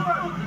Lord.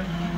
Thank you.